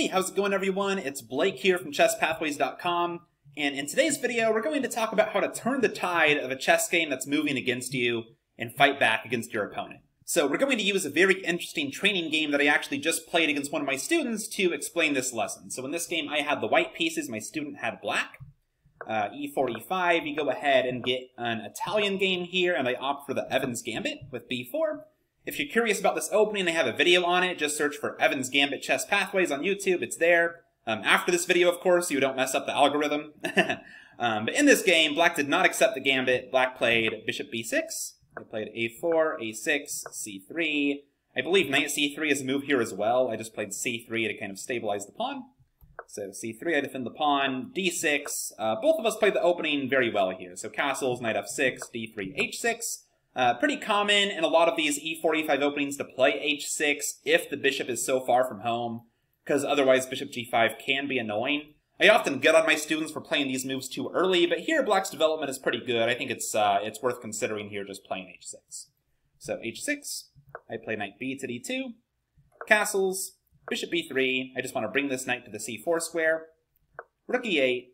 Hey, how's it going everyone? It's Blake here from ChessPathways.com, and in today's video we're going to talk about how to turn the tide of a chess game that's moving against you and fight back against your opponent. So we're going to use a very interesting training game that I actually just played against one of my students to explain this lesson. So in this game I had the white pieces, my student had black. Uh, e4, e5, you go ahead and get an Italian game here, and I opt for the Evans Gambit with b4. If you're curious about this opening, I have a video on it. Just search for Evans Gambit Chess Pathways on YouTube. It's there. Um, after this video, of course, you don't mess up the algorithm. um, but in this game, black did not accept the gambit. Black played bishop b6. I played a4, a6, c3. I believe knight c3 is a move here as well. I just played c3 to kind of stabilize the pawn. So c3, I defend the pawn. d6. Uh, both of us played the opening very well here. So castles, knight f6, d3, h6. Uh, pretty common in a lot of these e45 openings to play h6 if the bishop is so far from home, because otherwise bishop g5 can be annoying. I often get on my students for playing these moves too early, but here black's development is pretty good. I think it's uh, it's worth considering here just playing h6. So h6, I play knight b to d2, castles, bishop b3, I just want to bring this knight to the c4 square, rook e8.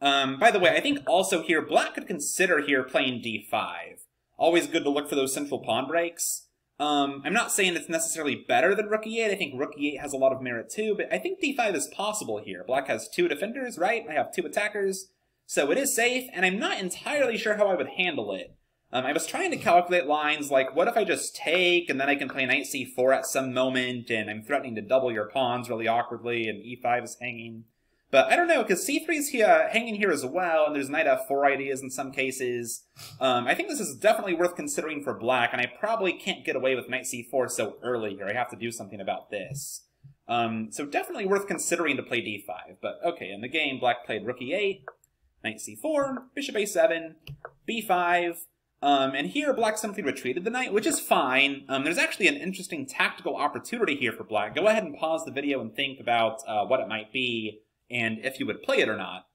Um, by the way, I think also here black could consider here playing d5. Always good to look for those central pawn breaks. Um, I'm not saying it's necessarily better than rook e8. I think rook e8 has a lot of merit too, but I think d5 is possible here. Black has two defenders, right? I have two attackers. So it is safe, and I'm not entirely sure how I would handle it. Um, I was trying to calculate lines like, what if I just take, and then I can play knight c4 at some moment, and I'm threatening to double your pawns really awkwardly, and e5 is hanging. But I don't know, because c3 is here, hanging here as well, and there's knight f4 ideas in some cases. Um, I think this is definitely worth considering for black, and I probably can't get away with knight c4 so early here. I have to do something about this. Um, so definitely worth considering to play d5. But okay, in the game, black played rook e8, knight c4, bishop a7, b5, um, and here black simply retreated the knight, which is fine. Um, there's actually an interesting tactical opportunity here for black. Go ahead and pause the video and think about uh, what it might be and if you would play it or not.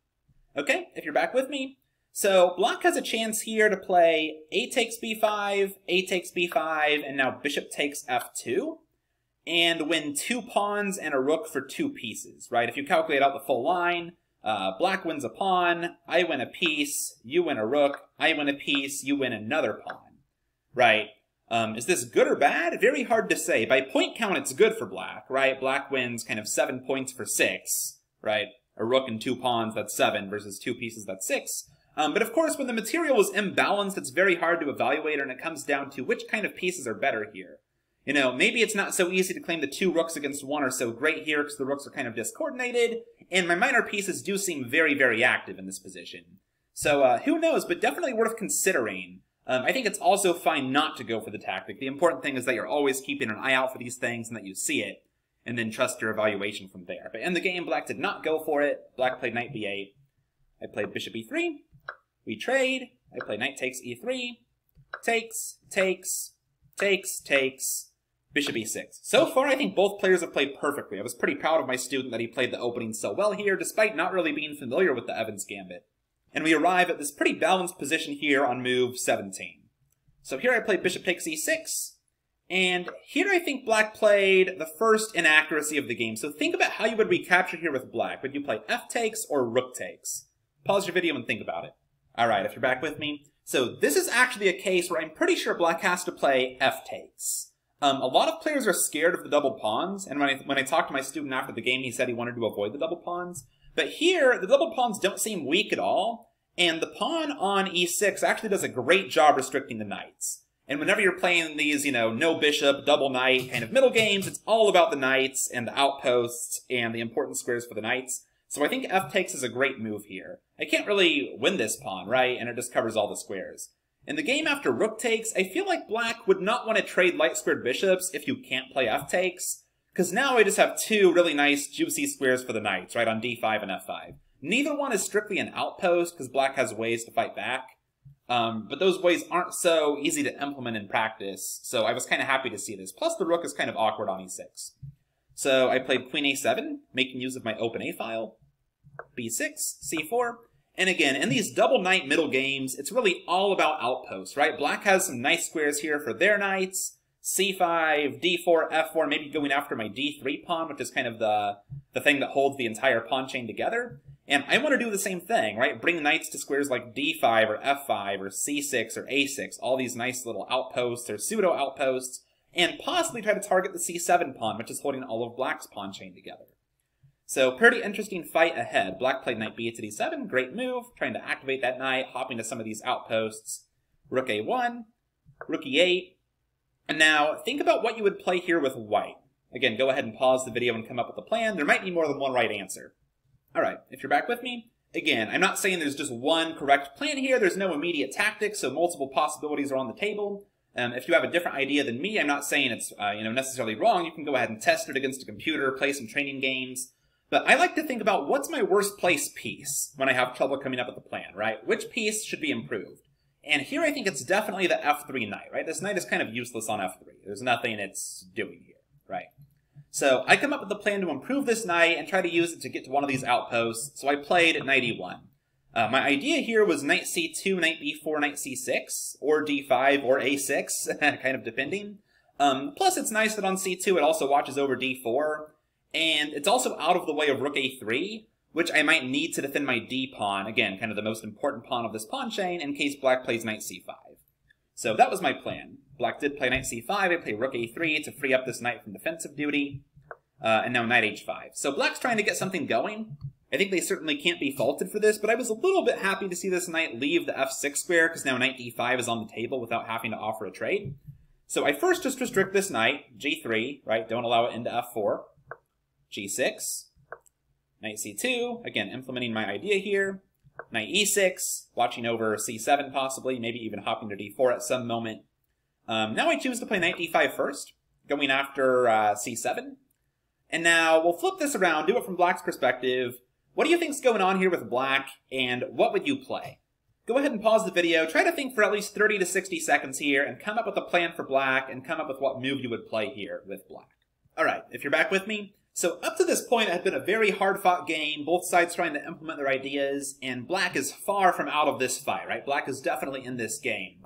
Okay, if you're back with me. So black has a chance here to play a takes b5, a takes b5, and now bishop takes f2, and win two pawns and a rook for two pieces, right? If you calculate out the full line, uh, black wins a pawn, I win a piece, you win a rook, I win a piece, you win another pawn, right? Um, is this good or bad? Very hard to say. By point count, it's good for black, right? Black wins kind of seven points for six right? A rook and two pawns, that's seven, versus two pieces, that's six. Um, but of course, when the material is imbalanced, it's very hard to evaluate, and it comes down to which kind of pieces are better here. You know, maybe it's not so easy to claim the two rooks against one are so great here because the rooks are kind of discoordinated, and my minor pieces do seem very, very active in this position. So uh, who knows, but definitely worth considering. Um, I think it's also fine not to go for the tactic. The important thing is that you're always keeping an eye out for these things and that you see it and then trust your evaluation from there. But in the game, black did not go for it. Black played knight b8. I played bishop e3. We trade. I play knight takes e3. Takes, takes, takes, takes, bishop e6. So far, I think both players have played perfectly. I was pretty proud of my student that he played the opening so well here, despite not really being familiar with the Evans Gambit. And we arrive at this pretty balanced position here on move 17. So here I play bishop takes e6, and here I think black played the first inaccuracy of the game. So think about how you would recapture here with black. Would you play f takes or rook takes? Pause your video and think about it. Alright, if you're back with me. So this is actually a case where I'm pretty sure black has to play f takes. Um, a lot of players are scared of the double pawns, and when I, when I talked to my student after the game, he said he wanted to avoid the double pawns. But here, the double pawns don't seem weak at all, and the pawn on e6 actually does a great job restricting the knights. And whenever you're playing these, you know, no bishop, double knight kind of middle games, it's all about the knights and the outposts and the important squares for the knights. So I think f takes is a great move here. I can't really win this pawn, right? And it just covers all the squares. In the game after rook takes, I feel like black would not want to trade light squared bishops if you can't play f takes. Because now I just have two really nice, juicy squares for the knights, right, on d5 and f5. Neither one is strictly an outpost, because black has ways to fight back. Um, but those ways aren't so easy to implement in practice, so I was kind of happy to see this. Plus, the rook is kind of awkward on e6. So I played queen a7, making use of my open a file, b6, c4, and again, in these double knight middle games, it's really all about outposts, right? Black has some nice squares here for their knights, c5, d4, f4, maybe going after my d3 pawn, which is kind of the the thing that holds the entire pawn chain together. And I want to do the same thing, right? Bring knights to squares like d5 or f5 or c6 or a6, all these nice little outposts or pseudo outposts, and possibly try to target the c7 pawn, which is holding all of black's pawn chain together. So pretty interesting fight ahead. Black played knight b to d7, great move, trying to activate that knight, hopping to some of these outposts. Rook a1, rook e8, and now think about what you would play here with white. Again, go ahead and pause the video and come up with a plan. There might be more than one right answer. All right, if you're back with me, again, I'm not saying there's just one correct plan here. There's no immediate tactic, so multiple possibilities are on the table. Um, if you have a different idea than me, I'm not saying it's uh, you know necessarily wrong. You can go ahead and test it against a computer, play some training games. But I like to think about what's my worst place piece when I have trouble coming up with a plan, right? Which piece should be improved? And here I think it's definitely the f3 knight, right? This knight is kind of useless on f3. There's nothing it's doing here, right? So I come up with a plan to improve this knight and try to use it to get to one of these outposts. So I played knight e1. Uh, my idea here was knight c2, knight b4, knight c6, or d5, or a6, kind of depending. Um, plus, it's nice that on c2 it also watches over d4, and it's also out of the way of rook a3, which I might need to defend my d pawn, again, kind of the most important pawn of this pawn chain, in case black plays knight c5. So that was my plan. Black did play knight c5, I play rook a3 to free up this knight from defensive duty, uh, and now knight h5. So black's trying to get something going. I think they certainly can't be faulted for this, but I was a little bit happy to see this knight leave the f6 square, because now knight d5 is on the table without having to offer a trade. So I first just restrict this knight, g3, right, don't allow it into f4, g6, knight c2, again, implementing my idea here, knight e6, watching over c7 possibly, maybe even hopping to d4 at some moment. Um, now I choose to play knight d5 first, going after uh, c7. And now we'll flip this around, do it from black's perspective. What do you think's going on here with black, and what would you play? Go ahead and pause the video, try to think for at least 30 to 60 seconds here, and come up with a plan for black, and come up with what move you would play here with black. Alright, if you're back with me, so up to this point, it had been a very hard-fought game, both sides trying to implement their ideas, and Black is far from out of this fight, right? Black is definitely in this game.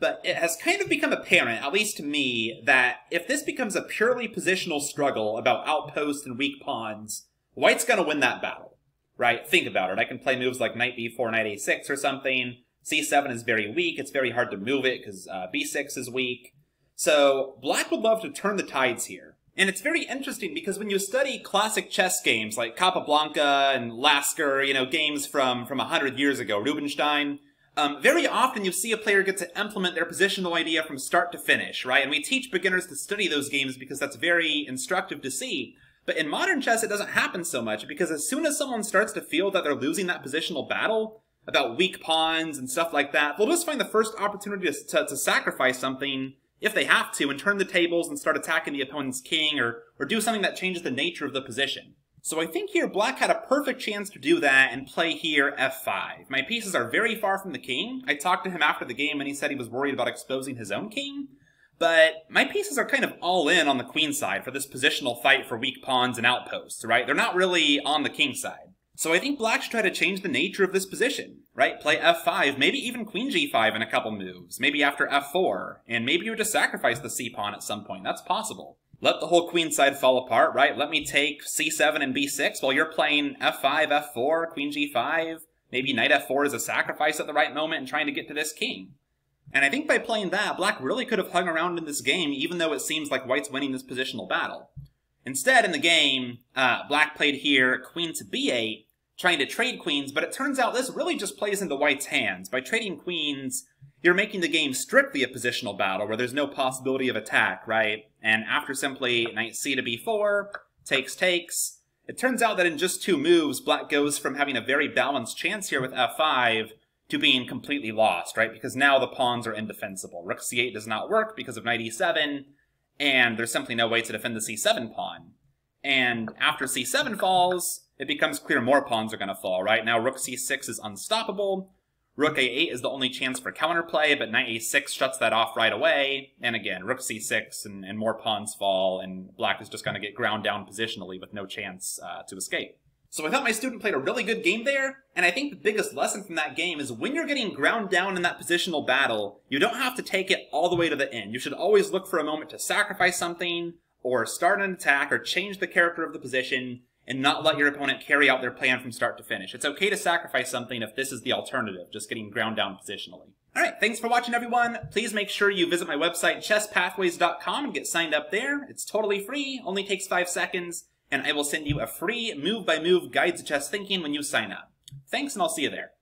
But it has kind of become apparent, at least to me, that if this becomes a purely positional struggle about outposts and weak pawns, White's gonna win that battle, right? Think about it. I can play moves like knight b4, knight a6 or something. c7 is very weak. It's very hard to move it because uh, b6 is weak. So Black would love to turn the tides here. And it's very interesting because when you study classic chess games like Capablanca and Lasker, you know, games from, from 100 years ago, Rubinstein, um, very often you see a player get to implement their positional idea from start to finish, right? And we teach beginners to study those games because that's very instructive to see. But in modern chess, it doesn't happen so much because as soon as someone starts to feel that they're losing that positional battle about weak pawns and stuff like that, they'll just find the first opportunity to, to, to sacrifice something if they have to, and turn the tables and start attacking the opponent's king or, or do something that changes the nature of the position. So I think here black had a perfect chance to do that and play here f5. My pieces are very far from the king. I talked to him after the game and he said he was worried about exposing his own king. But my pieces are kind of all in on the queen side for this positional fight for weak pawns and outposts, right? They're not really on the king side. So I think black should try to change the nature of this position, right? Play f5, maybe even queen g5 in a couple moves, maybe after f4, and maybe you just sacrifice the c-pawn at some point. That's possible. Let the whole queen side fall apart, right? Let me take c7 and b6 while you're playing f5, f4, queen g5. Maybe knight f4 is a sacrifice at the right moment and trying to get to this king. And I think by playing that, black really could have hung around in this game even though it seems like white's winning this positional battle. Instead, in the game, uh, black played here queen to b8, trying to trade queens, but it turns out this really just plays into white's hands. By trading queens, you're making the game strictly a positional battle where there's no possibility of attack, right? And after simply knight c to b4, takes takes, it turns out that in just two moves, black goes from having a very balanced chance here with f5 to being completely lost, right? Because now the pawns are indefensible. Rook c8 does not work because of knight e7, and there's simply no way to defend the c7 pawn. And after c7 falls, it becomes clear more pawns are going to fall, right? Now rook c6 is unstoppable. Rook a8 is the only chance for counterplay, but knight a6 shuts that off right away. And again, rook c6 and, and more pawns fall, and black is just going to get ground down positionally with no chance uh, to escape. So I thought my student played a really good game there, and I think the biggest lesson from that game is when you're getting ground down in that positional battle, you don't have to take it all the way to the end. You should always look for a moment to sacrifice something, or start an attack, or change the character of the position, and not let your opponent carry out their plan from start to finish. It's okay to sacrifice something if this is the alternative, just getting ground down positionally. Alright, thanks for watching everyone. Please make sure you visit my website, chesspathways.com, and get signed up there. It's totally free, only takes five seconds, and I will send you a free move-by-move guide to chess thinking when you sign up. Thanks, and I'll see you there.